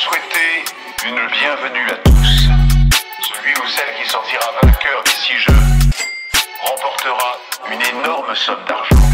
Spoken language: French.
souhaiter une bienvenue à tous. Celui ou celle qui sortira vainqueur d'ici jeu remportera une énorme somme d'argent.